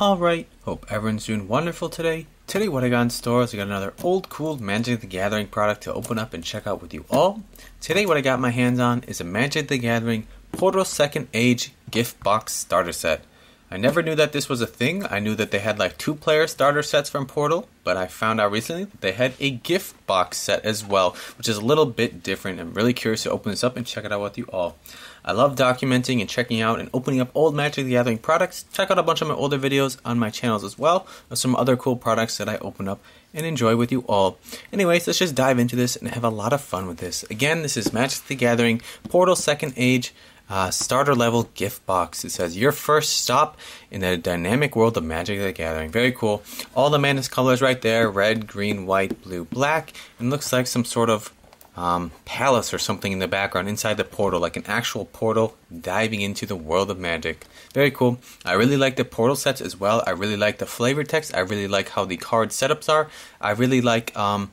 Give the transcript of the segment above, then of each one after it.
Alright, hope everyone's doing wonderful today. Today what I got in store is I got another old cool Magic the Gathering product to open up and check out with you all. Today what I got my hands on is a Magic the Gathering Portal Second Age gift box starter set. I never knew that this was a thing. I knew that they had like two player starter sets from Portal, but I found out recently that they had a gift box set as well, which is a little bit different. I'm really curious to open this up and check it out with you all. I love documenting and checking out and opening up old Magic the Gathering products. Check out a bunch of my older videos on my channels as well of some other cool products that I open up and enjoy with you all. Anyways, let's just dive into this and have a lot of fun with this. Again, this is Magic the Gathering Portal Second Age uh, starter level gift box. It says your first stop in the dynamic world of Magic the Gathering. Very cool. All the Madness colors right there: red, green, white, blue, black. And looks like some sort of um, palace or something in the background inside the portal, like an actual portal diving into the world of Magic. Very cool. I really like the portal sets as well. I really like the flavor text. I really like how the card setups are. I really like um,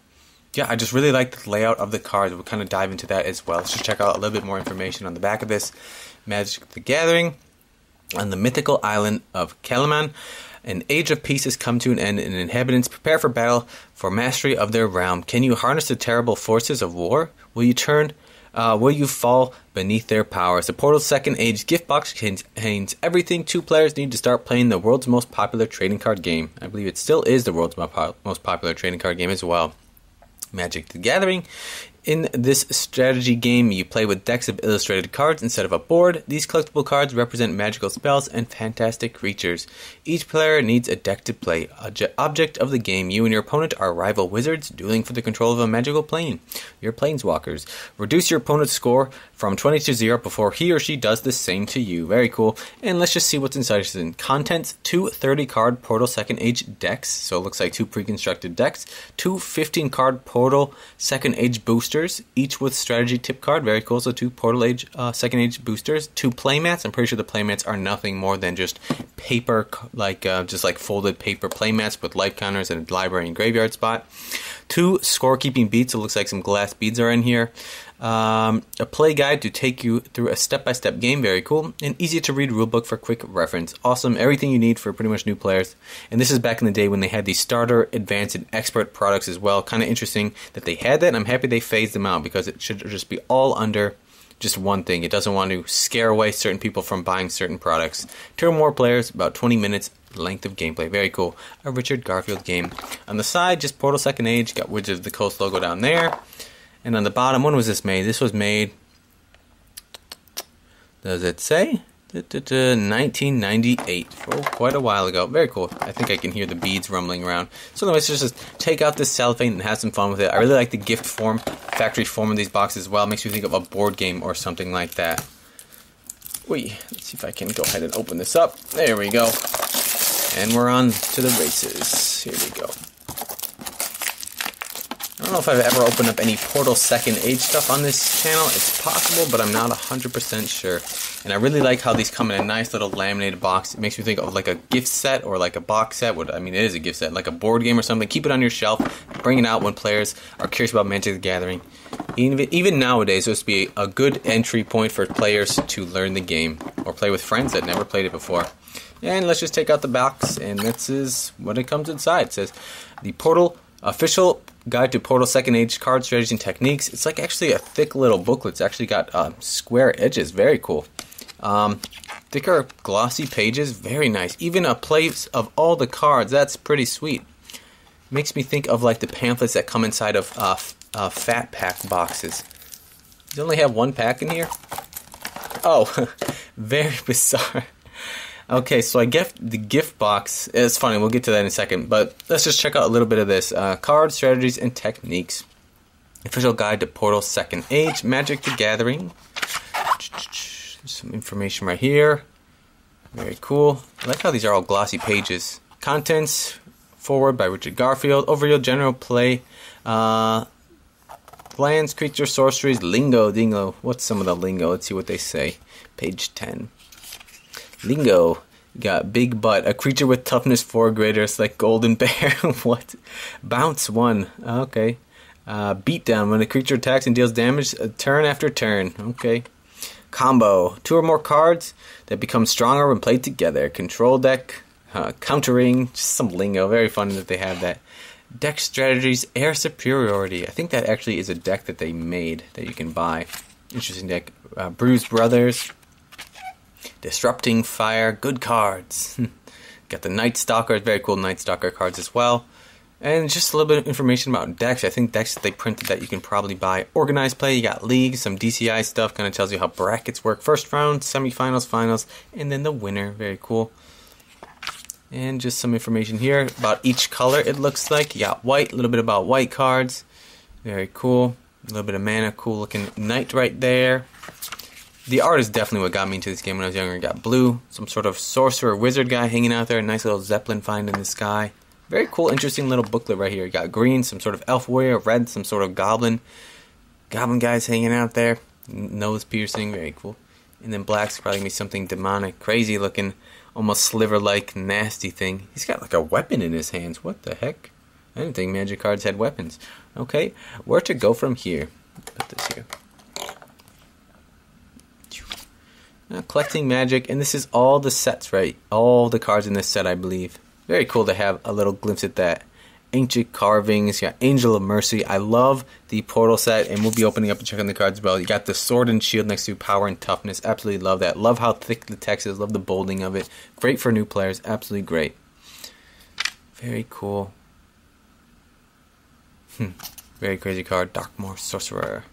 yeah, I just really like the layout of the cards. We'll kind of dive into that as well. Let's just check out a little bit more information on the back of this. Magic the Gathering on the mythical island of Caliman. An age of peace has come to an end, and inhabitants prepare for battle for mastery of their realm. Can you harness the terrible forces of war? Will you turn? Uh, will you fall beneath their powers? The Portal Second Age gift box contains everything two players need to start playing the world's most popular trading card game. I believe it still is the world's most popular trading card game as well. Magic the Gathering in this strategy game, you play with decks of illustrated cards instead of a board. These collectible cards represent magical spells and fantastic creatures. Each player needs a deck to play. Object of the game, you and your opponent are rival wizards dueling for the control of a magical plane. Your planeswalkers. Reduce your opponent's score from 20 to 0 before he or she does the same to you. Very cool. And let's just see what's inside. In contents, two 30 card Portal Second Age decks. So it looks like two pre constructed decks. Two 15 card Portal Second Age boosters boosters, each with strategy tip card. Very cool. So two Portal Age, uh, Second Age boosters, two playmats. I'm pretty sure the playmats are nothing more than just paper, like uh, just like folded paper playmats with life counters and a library and graveyard spot. Two scorekeeping beads. It looks like some glass beads are in here. Um, a play guide to take you through a step-by-step game, very cool, An easy to read rulebook for quick reference. Awesome, everything you need for pretty much new players. And this is back in the day when they had these starter, advanced, and expert products as well. Kind of interesting that they had that. I'm happy they phased them out because it should just be all under just one thing. It doesn't want to scare away certain people from buying certain products. Two or more players, about 20 minutes length of gameplay. Very cool. A Richard Garfield game. On the side, just Portal Second Age. Got Wizards of the Coast logo down there. And on the bottom, when was this made? This was made. Does it say? 1998. Oh, quite a while ago. Very cool. I think I can hear the beads rumbling around. So, anyways, just, take out this cellophane and have some fun with it. I really like the gift form, factory form of these boxes as well. It makes me think of a board game or something like that. Wait, let's see if I can go ahead and open this up. There we go. And we're on to the races. Here we go. I don't know if I've ever opened up any Portal Second Age stuff on this channel. It's possible, but I'm not 100% sure. And I really like how these come in a nice little laminated box. It makes me think of like a gift set or like a box set. What I mean, it is a gift set, like a board game or something. Keep it on your shelf. Bring it out when players are curious about Magic the Gathering. Even, even nowadays, it to be a good entry point for players to learn the game or play with friends that never played it before. And let's just take out the box, and this is what it comes inside. It says the Portal official guide to Portal Second Age card strategies and techniques. It's like actually a thick little booklet. It's actually got uh, square edges. Very cool. Um, thicker, glossy pages. Very nice. Even a place of all the cards. That's pretty sweet. Makes me think of like the pamphlets that come inside of uh, uh, fat pack boxes. You only have one pack in here? Oh, very bizarre. Okay, so I get the gift box. It's funny, we'll get to that in a second, but let's just check out a little bit of this. Uh, card strategies and techniques. Official guide to Portal Second Age, Magic the Gathering. Some information right here. Very cool. I like how these are all glossy pages. Contents, forward by Richard Garfield. Overview, general play. Uh, lands, creatures, sorceries, lingo, dingo. What's some of the lingo? Let's see what they say. Page 10. Lingo. Got big butt. A creature with toughness four greater. It's like golden bear. what? Bounce one. Okay. Uh, beat down. When a creature attacks and deals damage, turn after turn. Okay. Combo. Two or more cards that become stronger when played together. Control deck. uh, countering, just some lingo. Very funny that they have that. Deck strategies, air superiority. I think that actually is a deck that they made that you can buy. Interesting deck. Uh, Bruised Brothers, Disrupting Fire, good cards. Got the Night Stalker, very cool Night Stalker cards as well. And just a little bit of information about decks. I think decks that they printed that you can probably buy. Organized play, you got leagues, some DCI stuff, kind of tells you how brackets work. First round, semifinals, finals, and then the winner. Very cool. And just some information here about each color it looks like. You got white, a little bit about white cards. Very cool. A little bit of mana, cool looking knight right there. The art is definitely what got me into this game when I was younger. You got blue, some sort of sorcerer wizard guy hanging out there, a nice little zeppelin find in the sky. Very cool, interesting little booklet right here. You got green, some sort of elf warrior, red, some sort of goblin. Goblin guys hanging out there. Nose piercing, very cool. And then black's probably gonna be something demonic, crazy looking, almost sliver like, nasty thing. He's got like a weapon in his hands. What the heck? I didn't think magic cards had weapons. Okay, where to go from here? Put this here. Collecting magic, and this is all the sets, right? All the cards in this set, I believe. Very cool to have a little glimpse at that. Ancient carvings, you got Angel of Mercy. I love the portal set, and we'll be opening up and checking the cards well. You got the sword and shield next to power and toughness. Absolutely love that. Love how thick the text is. Love the bolding of it. Great for new players. Absolutely great. Very cool. Hmm. Very crazy card. Dakmor Sorcerer.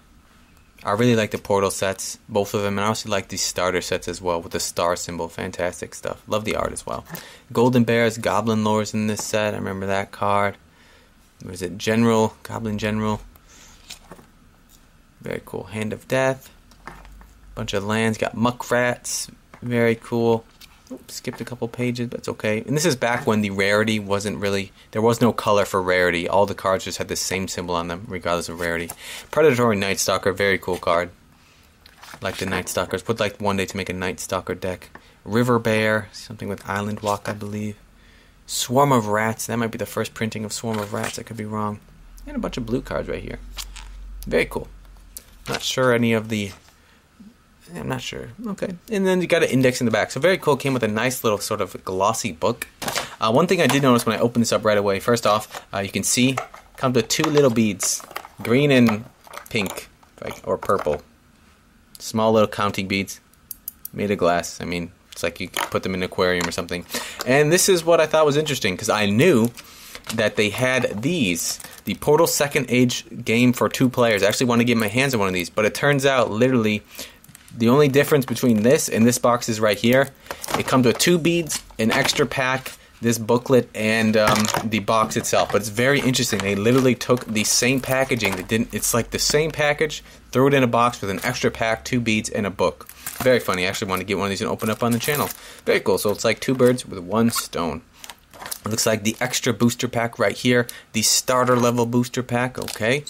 I really like the portal sets, both of them, and I also like the starter sets as well with the star symbol. Fantastic stuff. Love the art as well. Golden Bears, Goblin Lores in this set. I remember that card. Was it General? Goblin General. Very cool. Hand of Death. Bunch of lands. Got Muckrats. Very cool. Oops, skipped a couple pages, but it's okay. And this is back when the rarity wasn't really there was no color for rarity. All the cards just had the same symbol on them, regardless of rarity. Predatory Night Stalker, very cool card. Like the Night Stalkers. Would like one day to make a Night Stalker deck. River Bear, something with Island Walk, I believe. Swarm of Rats, that might be the first printing of Swarm of Rats, I could be wrong. And a bunch of blue cards right here. Very cool. Not sure any of the I'm not sure. Okay. And then you got an index in the back. So very cool. Came with a nice little sort of glossy book. Uh, one thing I did notice when I opened this up right away, first off, uh, you can see comes with two little beads, green and pink, or purple. Small little counting beads, made of glass. I mean, it's like you put them in an aquarium or something. And this is what I thought was interesting because I knew that they had these, the Portal Second Age game for two players. I actually want to get my hands on one of these, but it turns out literally the only difference between this and this box is right here. It comes with two beads, an extra pack, this booklet, and um, the box itself. But it's very interesting. They literally took the same packaging. They didn't. It's like the same package, threw it in a box with an extra pack, two beads, and a book. Very funny. I actually want to get one of these and open up on the channel. Very cool. So it's like two birds with one stone. It looks like the extra booster pack right here, the starter level booster pack. Okay,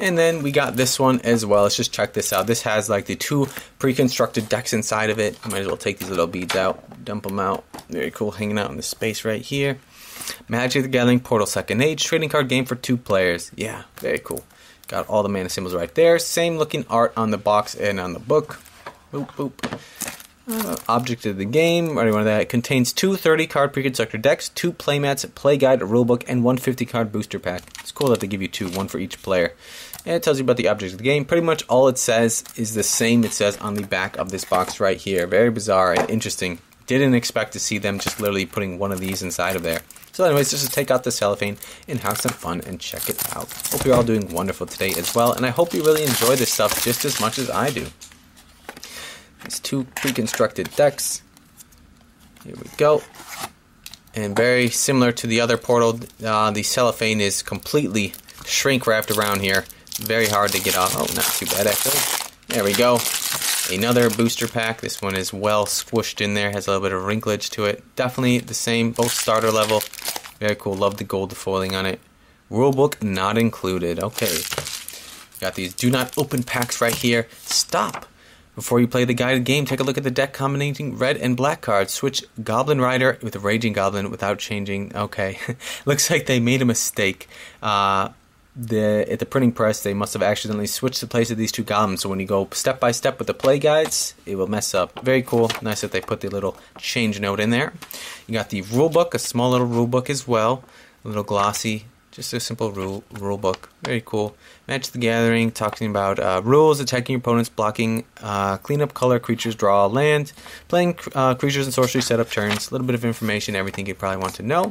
and then we got this one as well. Let's just check this out. This has like the two pre-constructed decks inside of it. I might as well take these little beads out, dump them out. Very cool, hanging out in the space right here. Magic the Gathering Portal Second Age trading card game for two players. Yeah, very cool. Got all the mana symbols right there. Same looking art on the box and on the book. Boop boop. Uh, object of the game, already one of that. It contains two 30 card pre-constructed decks, two playmats, play guide, rulebook, and one 50 card booster pack. It's cool that they give you two, one for each player. And it tells you about the object of the game. Pretty much all it says is the same it says on the back of this box right here. Very bizarre and interesting. Didn't expect to see them just literally putting one of these inside of there. So anyways, just to take out the cellophane and have some fun and check it out. Hope you're all doing wonderful today as well, and I hope you really enjoy this stuff just as much as I do. These two pre-constructed decks. Here we go. And very similar to the other portal, uh, the cellophane is completely shrink wrapped around here. Very hard to get off. Oh, not too bad actually. There we go. Another booster pack. This one is well squished in there. Has a little bit of wrinklage to it. Definitely the same, both starter level. Very cool. Love the gold foiling on it. Rulebook not included. Okay. Got these do not open packs right here. Stop. Before you play the guided game, take a look at the deck combining red and black cards. Switch Goblin Raider with Raging Goblin without changing. Okay. Looks like they made a mistake. Uh, the at the printing press they must have accidentally switched the place of these two goblins. So when you go step by step with the play guides, it will mess up. Very cool. Nice that they put the little change note in there. You got the rule book, a small little rule book as well, a little glossy. Just a simple rule rule book. Very cool. Match the Gathering, talking about uh, rules, attacking opponents, blocking, uh, clean up color, creatures, draw land, playing uh, creatures and sorcery, set up turns. A little bit of information, everything you probably want to know.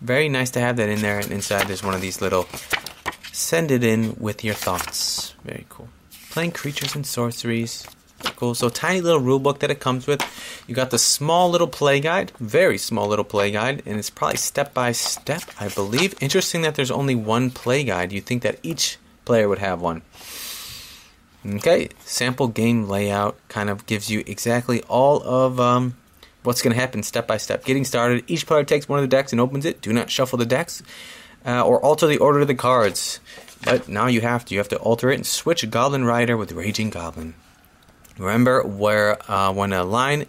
Very nice to have that in there. And inside there's one of these little Send it in with your thoughts. Very cool. Playing creatures and sorceries. Cool. So tiny little rule book that it comes with. You got the small little play guide, very small little play guide, and it's probably step by step, I believe. Interesting that there's only one play guide. You'd think that each player would have one. Okay, sample game layout kind of gives you exactly all of um, what's going to happen step by step. Getting started, each player takes one of the decks and opens it. Do not shuffle the decks uh, or alter the order of the cards. But now you have to. You have to alter it and switch Goblin Raider with Raging Goblin. Remember where uh, when a line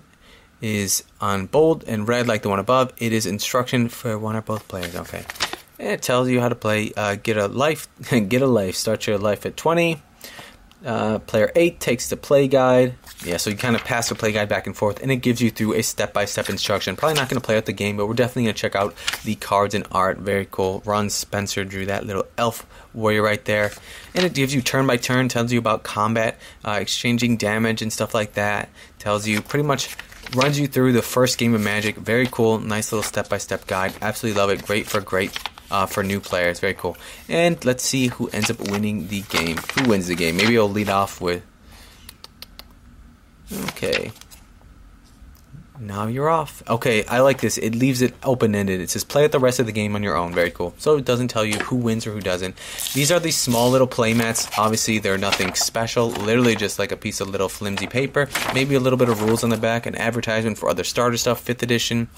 is on bold and red like the one above, it is instruction for one or both players. Okay. It tells you how to play. Uh, get a life. get a life. Start your life at 20. Uh, player 8 takes the play guide. Yeah, so you kind of pass the play guide back and forth, and it gives you through a step by step instruction. Probably not going to play out the game, but we're definitely going to check out the cards and art. Very cool. Ron Spencer drew that little elf warrior right there. And it gives you turn by turn, tells you about combat, uh, exchanging damage, and stuff like that. Tells you pretty much runs you through the first game of Magic. Very cool, nice little step by step guide. Absolutely love it. Great for great uh, for new players. Very cool. And let's see who ends up winning the game. Who wins the game? Maybe I'll lead off with. Okay. Now you're off. Okay, I like this. It leaves it open ended. It says play out the rest of the game on your own. Very cool. So it doesn't tell you who wins or who doesn't. These are these small little playmats. Obviously, they're nothing special. Literally just like a piece of little flimsy paper. Maybe a little bit of rules on the back, an advertisement for other starter stuff, 5th edition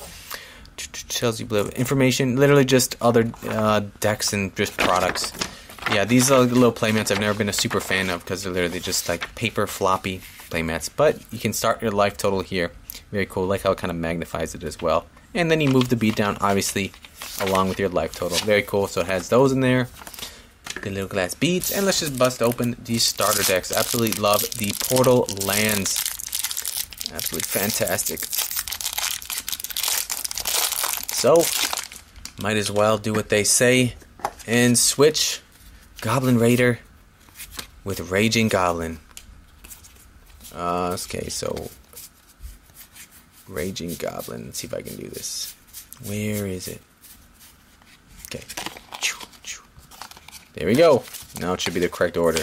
tells you blue information, literally just other uh, decks and just products. Yeah, these are the little playmats I've never been a super fan of because they're literally just like paper floppy playmats. But you can start your life total here. Very cool. Like how it kind of magnifies it as well. And then you move the beat down, obviously, along with your life total. Very cool. So it has those in there. The little glass beads. And let's just bust open these starter decks. Absolutely love the Portal Lands. Absolutely fantastic. So, might as well do what they say and switch Goblin Raider with Raging Goblin. Uh, okay, so Raging Goblin. Let's see if I can do this. Where is it? Okay. There we go. Now it should be the correct order.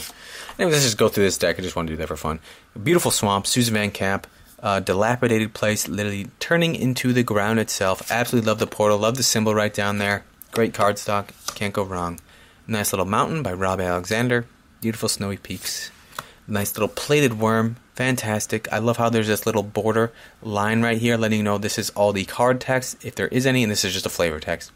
Anyways, let's just go through this deck. I just want to do that for fun. Beautiful swamp, Susan Van Camp, uh, dilapidated place, literally turning into the ground itself. Absolutely love the portal. Love the symbol right down there. Great cardstock. Can't go wrong. Nice little mountain by Rob Alexander. Beautiful snowy peaks. Nice little plated wurm. Fantastic. I love how there's this little border line right here letting you know this is all the card text, if there is any, and this is just a flavor text.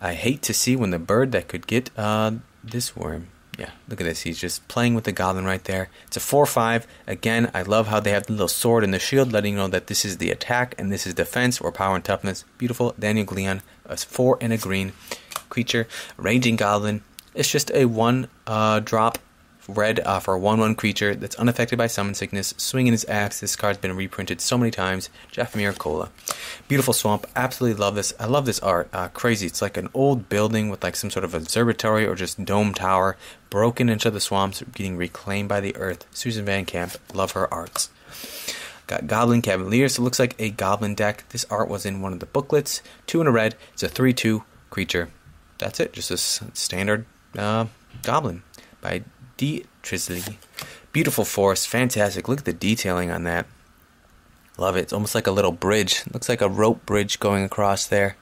I hate to see when the bird that could get uh, this worm yeah, look at this. He's just playing with the goblin right there. It's a 4 5. Again, I love how they have the little sword and the shield, letting you know that this is the attack and this is defense or power and toughness. Beautiful. Daniel Gelon, a 4 and a green creature. Raging Goblin. It's just a 1 uh, drop red uh, for a 1 1 creature that's unaffected by summon sickness. Swinging his axe. This card's been reprinted so many times. Jeff Miracola. Beautiful swamp. Absolutely love this. I love this art. Uh, crazy. It's like an old building with like some sort of observatory or just dome tower broken into the swamps, getting reclaimed by the earth. Susan Van Camp. Love her arts. Got Goblin Cavalier, so it looks like a goblin deck. This art was in one of the booklets. Two in a red. It's a 3 2 creature. That's it. Just a standard uh, goblin by Trisley. Beautiful forest, fantastic. Look at the detailing on that. Love it. It's almost like a little bridge. Looks like a rope bridge going across there.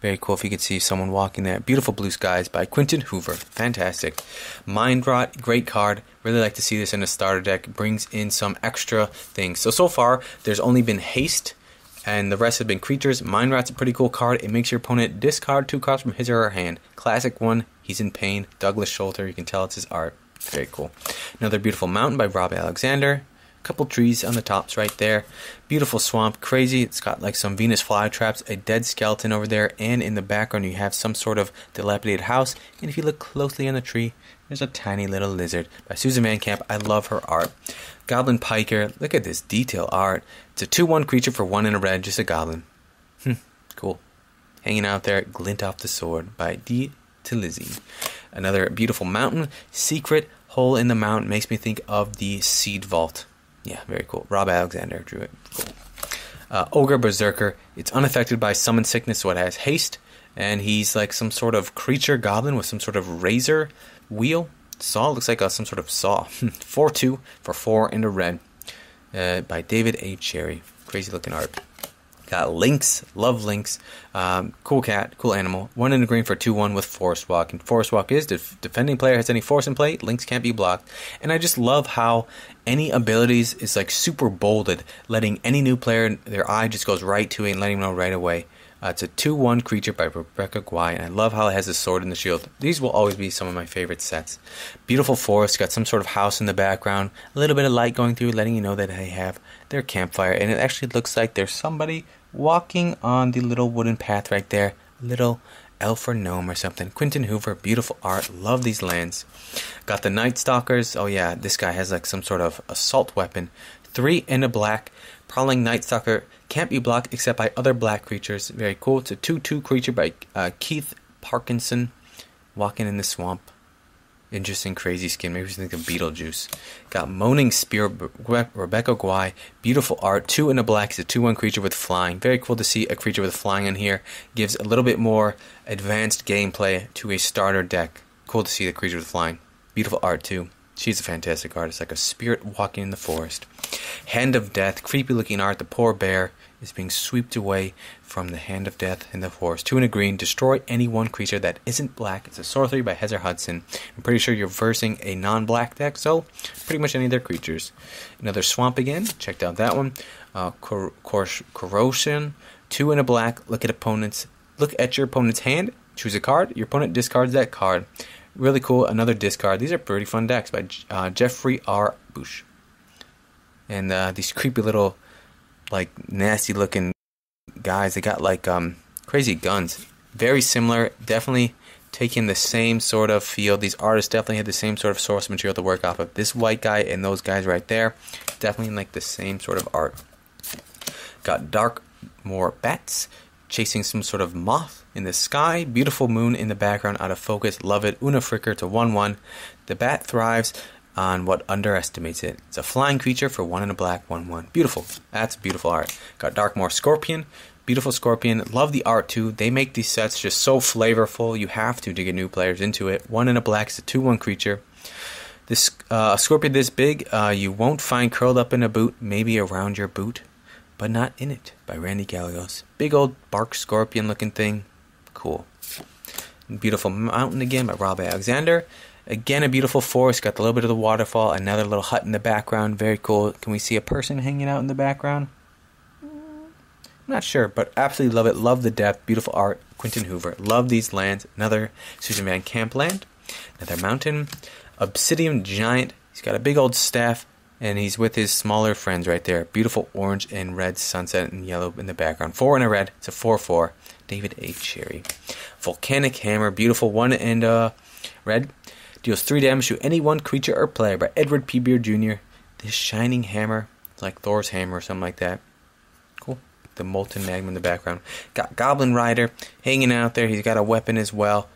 Very cool if you could see someone walking there. Beautiful Blue Skies by Quinton Hoover. Fantastic. Mind Rot, great card. Really like to see this in a starter deck. Brings in some extra things. So, so far, there's only been Haste, and the rest have been creatures. Mind Rot's a pretty cool card. It makes your opponent discard two cards from his or her hand. Classic one. He's in pain. Douglas Shuler. You can tell it's his art. Very cool. Another beautiful mountain by Rob Alexander. A Couple trees on the tops right there. Beautiful swamp, crazy. It's got like some Venus flytraps, a dead skeleton over there, and in the background you have some sort of dilapidated house. And if you look closely on the tree, there's a tiny little lizard by Susan Van Camp. I love her art. Goblin Piker, look at this detail art. It's a 2 1 creature for 1 in a red, just a goblin. Hmm, cool. Hanging out there, Glint Off the Sword by D. Lizzie. Another beautiful mountain. Secret hole in the mountain makes me think of the Seed Vault. Yeah, very cool. Rob Alexander drew it. Cool. Uh, Ogre Berserker. It's unaffected by summon sickness, so it has haste. And he's like some sort of creature goblin with some sort of razor wheel. Saw looks like a, some sort of saw. 4 2 for 4 in the red. Uh, by David A. Cherry. Crazy looking art. Got Lynx, love Lynx. Um, cool cat, cool animal. One in the green for 2 1 with Forest Walk. And Forest Walk is if defending player has any force in play, Lynx can't be blocked. And I just love how any abilities is like super bolded, letting any new player, their eye just goes right to it and letting them know right away. Uh, it's a 2 1 creature by Rebecca Guay, and I love how it has a sword and the shield. These will always be some of my favorite sets. Beautiful forest, got some sort of house in the background, a little bit of light going through, letting you know that they have their campfire, and it actually looks like there's somebody walking on the little wooden path right there. Little elf or gnome or something. Quinton Hoover, beautiful art. Love these lands. Got the Night Stalkers. Oh yeah, this guy has like some sort of assault weapon. Three in a black. Prowling Night Stalker can't be blocked except by other black creatures. Very cool. It's a 2-2 creature by uh, Keith Parkinson. Walking in the swamp. Interesting, crazy skin. Maybe we think of Beetlejuice. Got Moaning Spirit, Rebecca Guay. Beautiful art. Two in a black. It's a 2 1 creature with flying. Very cool to see a creature with flying in here. Gives a little bit more advanced gameplay to a starter deck. Cool to see the creature with flying. Beautiful art, too. She's a fantastic artist, like a spirit walking in the forest. Hand of Death, creepy looking art. The poor bear is being swept away from the hand of death in the forest. Two in a green, destroy any one creature that isn't black. It's a sorcery by Heather Hudson. I'm pretty sure you're versing a non black deck, so pretty much any of their creatures. Another swamp again, checked out that one. Uh, cor- cor- coercion, two in a black. Look at opponents. Look at your opponent's hand, choose a card. Your opponent discards that card. Really cool. Another discard. These are pretty fun decks by uh, Jeffrey R. Busch. And uh, these creepy little like nasty looking guys. They got like um, crazy guns. Very similar. Definitely taking the same sort of feel. These artists definitely had the same sort of source material to work off of. This white guy and those guys right there, definitely like the same sort of art. Got dark more bats chasing some sort of moth in the sky. Beautiful moon in the background, out of focus. Love it. Una Fricker to 1 1. The bat thrives on what underestimates it. It's a flying creature for one and a black, one one. Beautiful. That's beautiful art. Got Dakmor Scorpion. Beautiful Scorpion. Love the art too. They make these sets just so flavorful. You have to to get new players into it. One in a black is a two one creature. This uh, scorpion this big, uh, you won't find curled up in a boot, maybe around your boot, but not in it. By Randy Gallegos. Big old bark scorpion looking thing. Cool. Beautiful Mountain again by Rob Alexander. Again, a beautiful forest. Got a little bit of the waterfall. Another little hut in the background. Very cool. Can we see a person hanging out in the background? I'm not sure, but absolutely love it. Love the depth. Beautiful art. Quinton Hoover. Love these lands. Another Susan Van Camp land. Another mountain. Obsidian giant. He's got a big old staff, and he's with his smaller friends right there. Beautiful orange and red sunset and yellow in the background. Four and a red. It's a 4 4. David A. Cherry. Volcanic Hammer. Beautiful one and uh, red. Deals 3 damage to any one creature or player by Edward P. Beard Jr. This shining hammer, like Thor's hammer or something like that. The molten magma in the background. Got Goblin Raider hanging out there. He's got a weapon as well.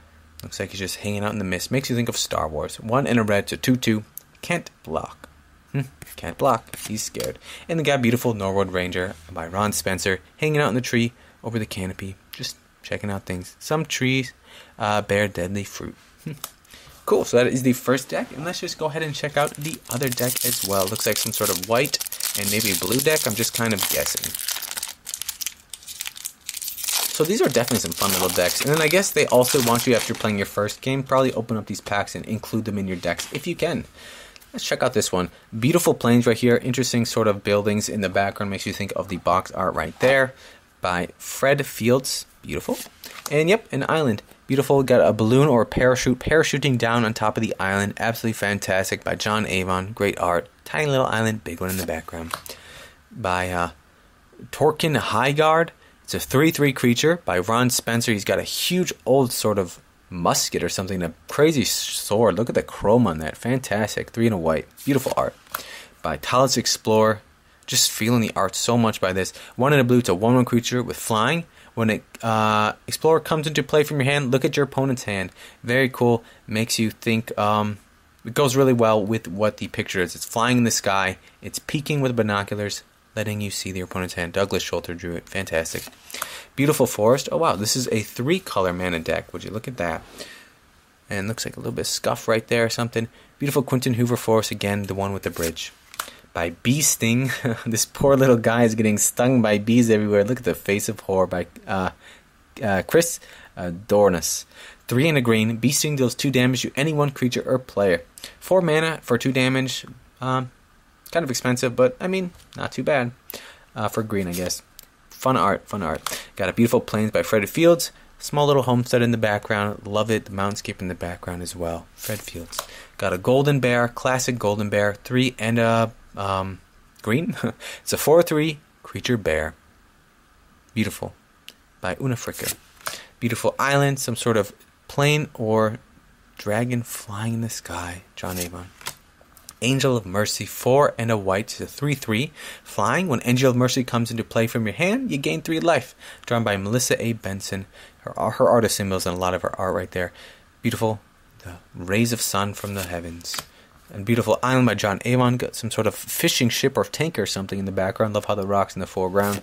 Looks like he's just hanging out in the mist. Makes you think of Star Wars. One in a red to 2 2. Can't block. Hmm. Can't block. He's scared. And the guy Beautiful Norwood Ranger by Ron Spencer hanging out in the tree over the canopy. Just checking out things. Some trees uh, bear deadly fruit. Hmm. Cool, so that is the first deck, and let's just go ahead and check out the other deck as well. Looks like some sort of white and maybe blue deck, I'm just kind of guessing. So these are definitely some fun little decks, and then I guess they also want you, after playing your first game, probably open up these packs and include them in your decks if you can. Let's check out this one. Beautiful plains right here, interesting sort of buildings in the background, makes you think of the box art right there by Fred Fields. Beautiful. And yep, an island. Beautiful. Got a balloon or a parachute parachuting down on top of the island. Absolutely fantastic by John Avon. Great art. Tiny little island, big one in the background. By uh, Torkin Highguard. It's a 3 3 creature by Ron Spencer. He's got a huge old sort of musket or something, a crazy sword. Look at the chrome on that. Fantastic. Three and a white. Beautiful art. By Talas Explorer. Just feeling the art so much by this. One in a blue, it's a 1 1 creature with flying. When it uh, Explorer comes into play from your hand, look at your opponent's hand. Very cool. Makes you think. Um, it goes really well with what the picture is. It's flying in the sky. It's peeking with binoculars, letting you see the opponent's hand. Douglas Shuler drew it. Fantastic. Beautiful Forest. Oh, wow. This is a three color mana deck. Would you look at that? And looks like a little bit of scuff right there or something. Beautiful Quinton Hoover Forest. Again, the one with the bridge. By Bee Sting. this poor little guy is getting stung by bees everywhere. Look at the face of horror by uh, uh, Chris uh, Dornus. Three and a green. Bee Sting deals two damage to any one creature or player. Four mana for two damage. Um, kind of expensive, but I mean, not too bad. Uh, for green, I guess. Fun art, fun art. Got a beautiful Plains by Fred Fields. Small little homestead in the background. Love it. The mountainscape in the background as well. Fred Fields. Got a golden bear, classic golden bear. Three and a um, green. it's a 4 3 creature bear. Beautiful. By Una Fricker. Beautiful island, some sort of plane or dragon flying in the sky. John Avon. Angel of Mercy, 4 and a white, to 3 3. Flying, when Angel of Mercy comes into play from your hand, you gain 3 life. Drawn by Melissa A. Benson. Her, her artist symbols and a lot of her art right there. Beautiful. The rays of sun from the heavens. And beautiful island by John Avon. Got some sort of fishing ship or tanker or something in the background. Love how the rocks in the foreground.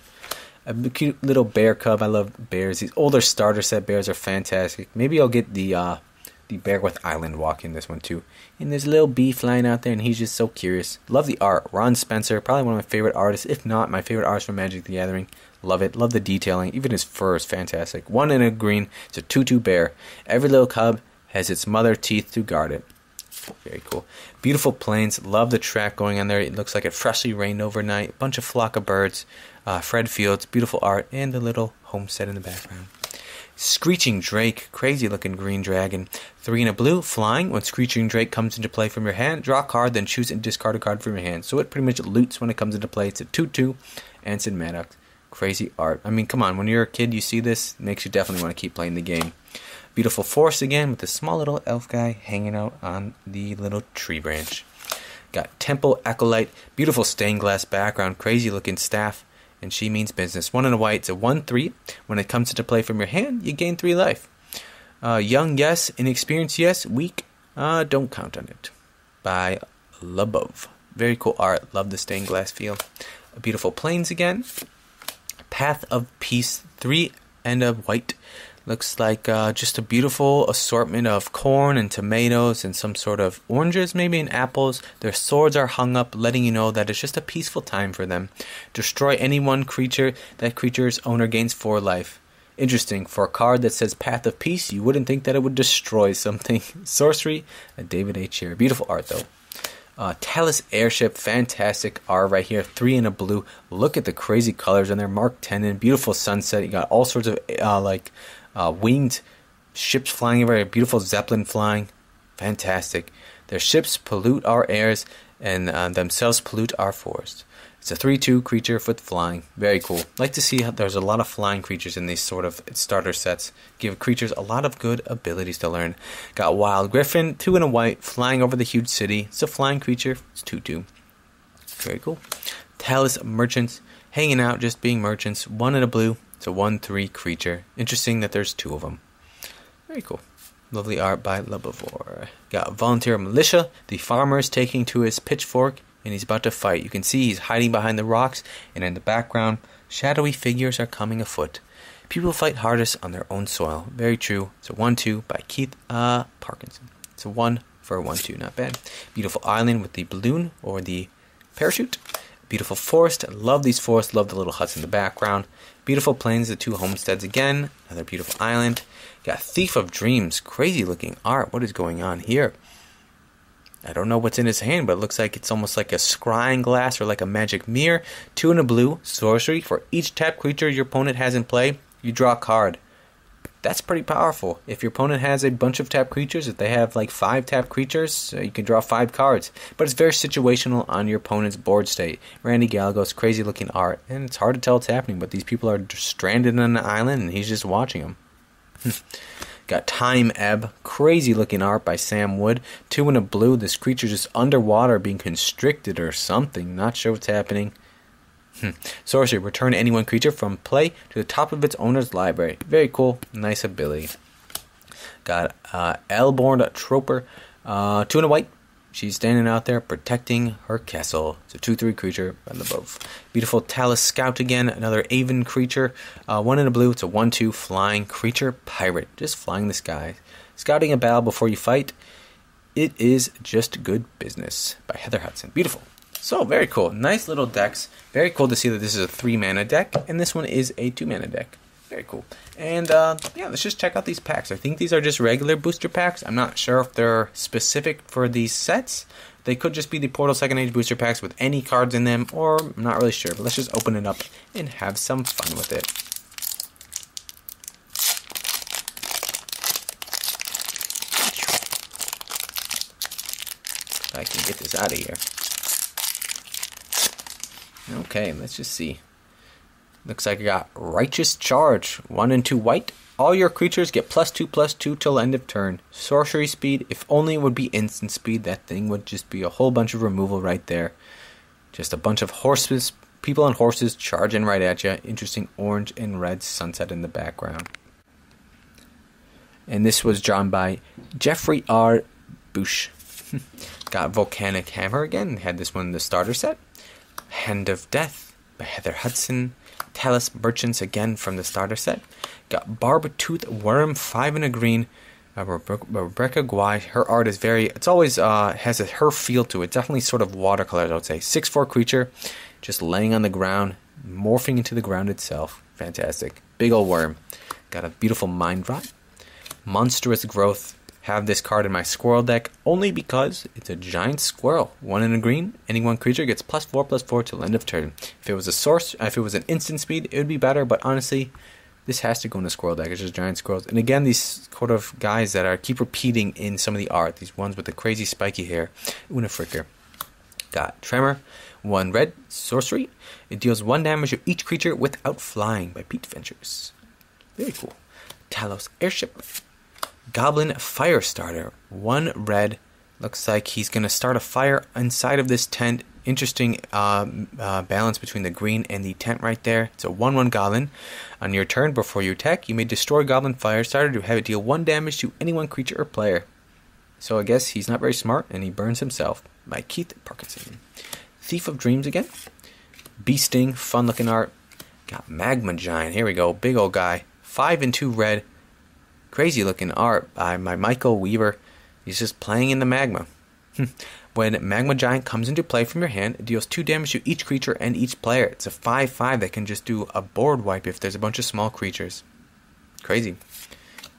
A cute little bear cub. I love bears. These older starter set bears are fantastic. Maybe I'll get the uh, the bear with island walk in this one too. And there's a little bee flying out there, and he's just so curious. Love the art. Ron Spencer, probably one of my favorite artists, if not my favorite artist from Magic the Gathering. Love it. Love the detailing. Even his fur is fantastic. One in a green. It's a tutu bear. Every little cub has its mother teeth to guard it. Very cool. Beautiful plains. Love the track going on there. It looks like it freshly rained overnight. Bunch of flock of birds. Uh, Fred Fields. Beautiful art. And the little homestead in the background. Screeching Drake, crazy looking green dragon. Three in a blue, flying. When Screeching Drake comes into play from your hand, draw a card, then choose and discard a card from your hand. So it pretty much loots when it comes into play. It's a 2 2, Anson Maddocks. Crazy art. I mean, come on, when you're a kid, you see this, makes you definitely want to keep playing the game. Beautiful forest again with the small little elf guy hanging out on the little tree branch. Got Temple Acolyte, beautiful stained glass background, crazy looking staff and she means business. One in a white, it's a 1 3. When it comes into play from your hand, you gain 3 life. Uh, young, yes. Inexperienced, yes. Weak, uh, don't count on it. By Lubov. Very cool art. Love the stained glass feel. Beautiful plains again. Path of Peace, 3 and a white. Looks like uh, just a beautiful assortment of corn and tomatoes and some sort of oranges, maybe, and apples. Their swords are hung up, letting you know that it's just a peaceful time for them. Destroy any one creature, that creature's owner gains four life. Interesting. For a card that says Path of Peace, you wouldn't think that it would destroy something. Sorcery, a David H. Chair. Beautiful art, though. Uh, Talas Airship, fantastic art right here. Three in a blue. Look at the crazy colors on there. Mark Tenon, beautiful sunset. You got all sorts of uh, like uh, winged ships flying everywhere, beautiful zeppelin flying, fantastic. Their ships pollute our airs and uh, themselves pollute our forest. It's a 3 2 creature with flying. Very cool. Like to see how there's a lot of flying creatures in these sort of starter sets. Give creatures a lot of good abilities to learn. Got Wild Griffin, 2 in a white, flying over the huge city. It's a flying creature. It's 2 2. Very cool. Talas Merchants, hanging out, just being merchants. 1 in a blue, it's a 1 3 creature. Interesting that there's two of them. Very cool. Lovely art by Lubavor. Got Volunteer Militia. The farmer is taking to his pitchfork and he's about to fight. You can see he's hiding behind the rocks, and in the background, shadowy figures are coming afoot. People fight hardest on their own soil. Very true. It's a 1 2 by Keith uh, Parkinson. It's a 1 for a 1 2. Not bad. Beautiful island with the balloon or the parachute. Beautiful forest. Love these forests. Love the little huts in the background. Beautiful plains, the two homesteads again. Another beautiful island. Got Thief of Dreams. Crazy looking art. What is going on here? I don't know what's in his hand, but it looks like it's almost like a scrying glass or like a magic mirror. Two in a blue. Sorcery. For each tap creature your opponent has in play, you draw a card. That's pretty powerful. If your opponent has a bunch of tap creatures, if they have like five tap creatures, uh, you can draw five cards. But it's very situational on your opponent's board state. Randy Gallegos, crazy looking art, and it's hard to tell what's happening, but these people are stranded on an island and he's just watching them. Got Time Ebb, crazy looking art by Sam Wood. Two in a blue, this creature just underwater being constricted or something. Not sure what's happening. Hmm. Sorcery, return any one creature from play to the top of its owner's library. Very cool, nice ability. Got uh, Alaborn Trooper, uh, two and a white. She's standing out there protecting her castle. It's a 2 3 creature and above. Beautiful Talas Scout again, another Aven creature. Uh, one in a blue, it's a 1 2 flying creature pirate. Just flying the sky. Scouting a battle before you fight. It is just good business by Heather Hudson. Beautiful. So very cool. Nice little decks. Very cool to see that this is a three mana deck, and this one is a two mana deck. Very cool. And uh, yeah, let's just check out these packs. I think these are just regular booster packs. I'm not sure if they're specific for these sets. They could just be the Portal Second Age booster packs with any cards in them, or I'm not really sure. But let's just open it up and have some fun with it. I can get this out of here. Okay, let's just see. Looks like I got Righteous Charge. One and two white. All your creatures get plus two plus two till end of turn. Sorcery speed, if only it would be instant speed, that thing would just be a whole bunch of removal right there. Just a bunch of horses, people on horses charging right at you. Interesting orange and red sunset in the background. And this was drawn by Jeffrey R. Busch. got Volcanic Hammer again. Had this one in the starter set. Hand of Death by Heather Hudson. Talas Merchants again from the starter set. Got Barbtooth Wurm, 5 in a green. Uh, Rebecca Guay, her art is very, it's always uh, has a her feel to it. Definitely sort of watercolor, I would say. 6 4 creature, just laying on the ground, morphing into the ground itself. Fantastic. Big old worm. Got a beautiful mind rot. Monstrous growth, have this card in my squirrel deck only because it's a giant squirrel. One in a green, any one creature gets plus four plus four till end of turn. If it was a source, if it was an instant speed, it would be better. But honestly, this has to go in the squirrel deck. It's just giant squirrels. And again, these sort of guys that are keep repeating in some of the art. These ones with the crazy spiky hair. Una Fricker. Got Tremor. One red sorcery. It deals one damage to each creature without flying by Pete Venters. Very cool. Talas Airship. Goblin Firestarter. One red. Looks like he's going to start a fire inside of this tent. Interesting uh, uh, balance between the green and the tent right there. It's a 1 1 Goblin. On your turn, before you attack, you may destroy Goblin Firestarter to have it deal 1 damage to any one creature or player. So I guess he's not very smart and he burns himself. By Keith Parkinson. Thief of Dreams again. Bee Sting, fun looking art. Got Magma Giant. Here we go. Big old guy. 5 and 2 red Crazy looking art by my Michael Weaver. He's just playing in the magma. Hmm. when Magma Giant comes into play from your hand, it deals 2 damage to each creature and each player. It's a 5 5 that can just do a board wipe if there's a bunch of small creatures. Crazy.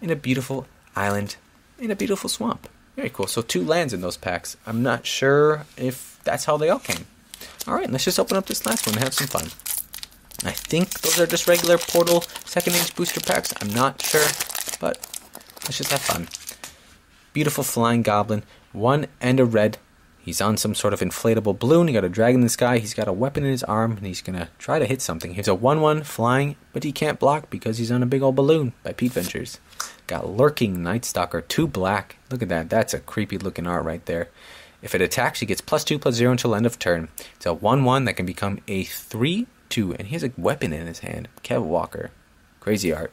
In a beautiful island, in a beautiful swamp. Very cool. So, two lands in those packs. I'm not sure if that's how they all came. Alright, let's just open up this last one and have some fun. I think those are just regular Portal Second Age booster packs. I'm not sure. But let's just have fun. Beautiful flying goblin, one and a red. He's on some sort of inflatable balloon. He got a dragon in the sky. He's got a weapon in his arm, and he's gonna try to hit something. He's a one-one flying, but he can't block because he's on a big old balloon. By Pete Venters. Got lurking Night Stalker, two black. Look at that. That's a creepy looking art right there. If it attacks, he gets plus two plus zero until end of turn. It's a one-one that can become a three-two, and he has a weapon in his hand. Kev Walker, crazy art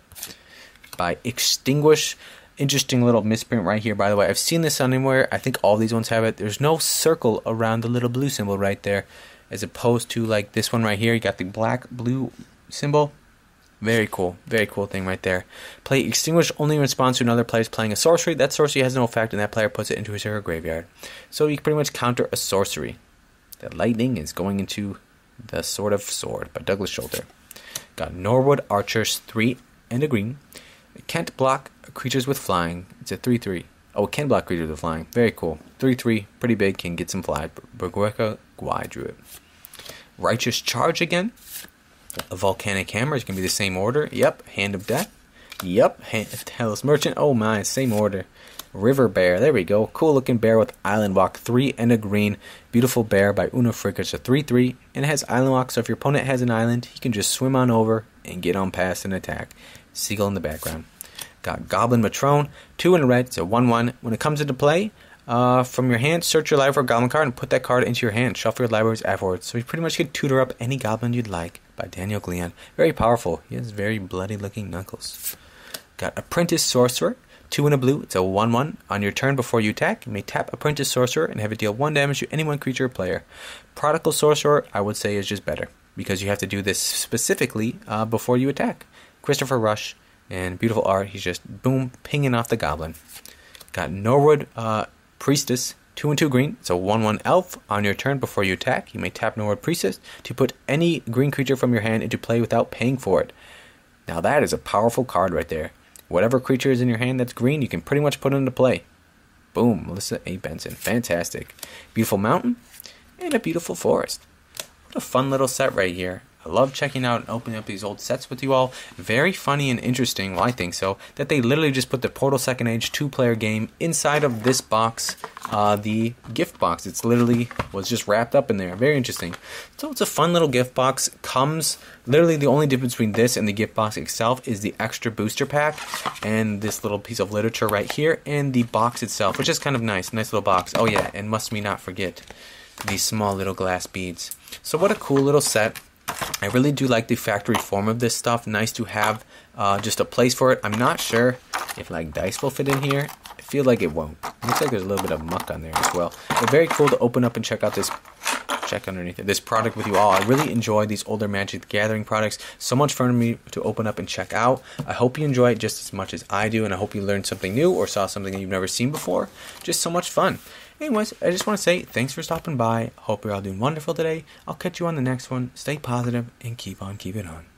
by Extinguish. Interesting little misprint right here, by the way. I've seen this anywhere. I think all these ones have it. There's no circle around the little blue symbol right there, as opposed to like this one right here. You got the black blue symbol. Very cool. Very cool thing right there. Play Extinguish only in response to another player's playing a sorcery. That sorcery has no effect, and that player puts it into his or her graveyard. So you can pretty much counter a sorcery. The lightning is going into the Sword of Sword by Douglas Shuler. Got Norwood Archers 3 and a green. It can't block creatures with flying. It's a 3 3. Oh, it can block creatures with flying. Very cool. 3 3, pretty big, can get some fly. Rebecca Guay drew it. Righteous Charge again. A Volcanic Hammer is going to be the same order. Yep, Hand of Death. Yep, Talas Merchant. Oh my, same order. River Bear. There we go. Cool looking bear with Island Walk 3 and a green. Beautiful bear by Una Fricker. It's a 3 3 and it has Island Walk, so if your opponent has an island, he can just swim on over and get on past and attack. Seagull in the background. Got Goblin Matron, 2 in red, so 1 1. When it comes into play, uh, from your hand, search your library for a goblin card and put that card into your hand. Shuffle your libraries afterwards. So you pretty much can tutor up any goblin you'd like by Daniel Gelon. Very powerful. He has very bloody looking knuckles. Got Apprentice Sorcerer, Two in a blue, it's a 1 1. On your turn before you attack, you may tap Apprentice Sorcerer and have it deal 1 damage to any one creature or player. Prodigal Sorcerer, I would say, is just better because you have to do this specifically uh, before you attack. Christopher Rush and beautiful art, he's just boom, pinging off the goblin. Got Norwood uh, Priestess, 2 and 2 green, So 1 1 elf. On your turn before you attack, you may tap Norwood Priestess to put any green creature from your hand into play without paying for it. Now that is a powerful card right there. Whatever creature is in your hand that's green, you can pretty much put into play. Boom, Melissa A. Benson. Fantastic. Beautiful mountain and a beautiful forest. What a fun little set right here. I love checking out and opening up these old sets with you all. Very funny and interesting, well, I think so, that they literally just put the Portal Second Age two player game inside of this box, uh, the gift box. It's literally was just wrapped up in there. Very interesting. So it's a fun little gift box. Comes literally the only difference between this and the gift box itself is the extra booster pack and this little piece of literature right here and the box itself, which is kind of nice. Nice little box. Oh, yeah, and must me not forget these small little glass beads. So, what a cool little set. I really do like the factory form of this stuff. Nice to have uh, just a place for it. I'm not sure if like dice will fit in here. I feel like it won't. It looks like there's a little bit of muck on there as well. But very cool to open up and check out this check underneath it, this product with you all. I really enjoy these older Magic the Gathering products. So much fun for me to open up and check out. I hope you enjoy it just as much as I do, and I hope you learned something new or saw something that you've never seen before. Just so much fun. Anyways, I just want to say thanks for stopping by. Hope you're all doing wonderful today. I'll catch you on the next one. Stay positive and keep on keeping on.